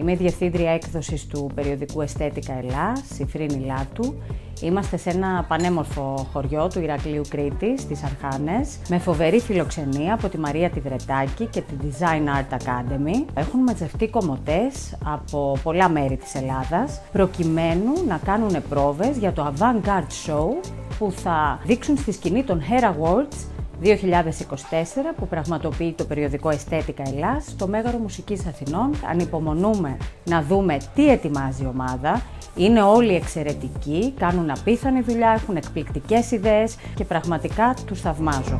Είμαι η διευθύντρια έκδοσης του περιοδικού Εστέτικα Ελλάς, η Φρίνη Λάτου. Είμαστε σε ένα πανέμορφο χωριό του Ηρακλείου Κρήτης, στις Αρχάνες, με φοβερή φιλοξενία από τη Μαρία Τιβρετάκη και τη Design Art Academy. Έχουν μαζευτεί κομμωτές από πολλά μέρη της Ελλάδας, προκειμένου να κάνουν πρόβες για το Avant-Garde Show που θα δείξουν στη σκηνή των Hair Awards 2024 που πραγματοποιεί το περιοδικό Εστέτικα Ελλάς στο Μέγαρο Μουσικής Αθηνών. Ανυπομονούμε να δούμε τι ετοιμάζει η ομάδα. Είναι όλοι εξαιρετικοί, κάνουν απίθανη δουλειά, έχουν εκπληκτικές ιδέες και πραγματικά τους θαυμάζω.